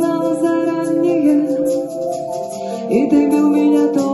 знал заранее, и ты бил меня тоже.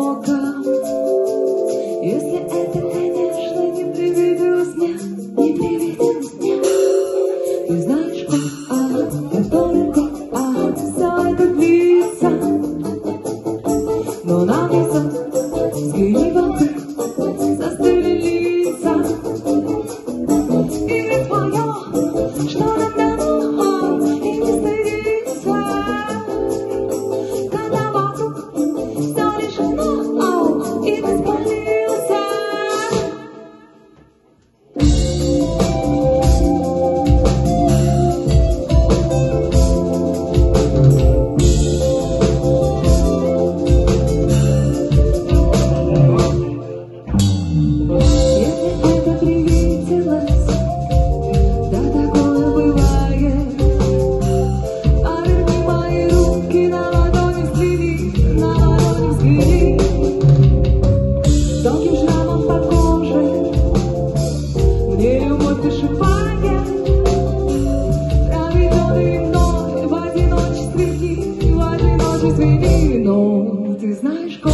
Ангелину, ты знаешь, как...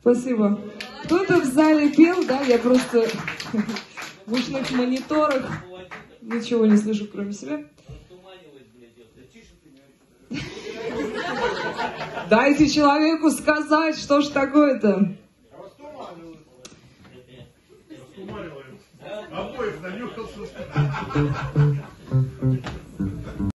Спасибо. Кто-то в зале пел, да, я просто в ушных мониторах ничего не слышу, кроме себя. Дайте человеку сказать, что ж такое-то. Скумариваем. Обоев нанюхался.